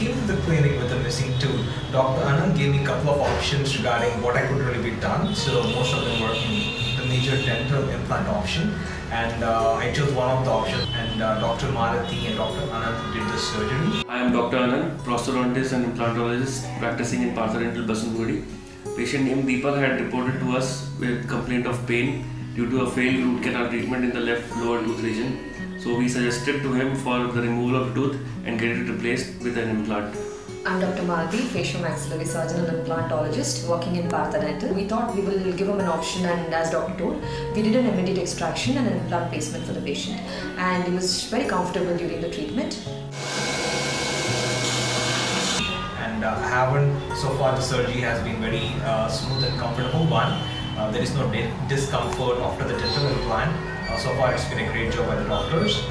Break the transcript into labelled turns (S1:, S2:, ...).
S1: came to the clinic with a missing tooth, Dr. Anand gave me a couple of options regarding what I could really be done. So most of them were the major dental implant option, and uh, I chose one of the options. And uh, Dr. Malathi and Dr. Anand did the surgery.
S2: I am Dr. Anand, prosthodontist and implantologist practicing in Partha Dental Basavanagudi. Patient named Deepak had reported to us with complaint of pain due to a failed root canal treatment in the left lower tooth region. So we suggested to him for the removal of the tooth and get it replaced with an implant.
S3: I'm Dr. Malvi, facial-maxillary surgeon and implantologist working in Partha Dental. We thought we will give him an option and as doctor told, we did an immediate extraction and an implant placement for the patient. And he was very comfortable during the treatment.
S1: And uh, haven't, so far the surgery has been very uh, smooth and comfortable one. Uh, there is no discomfort after the dental implant. Uh, so far it's been a great job by the doctors.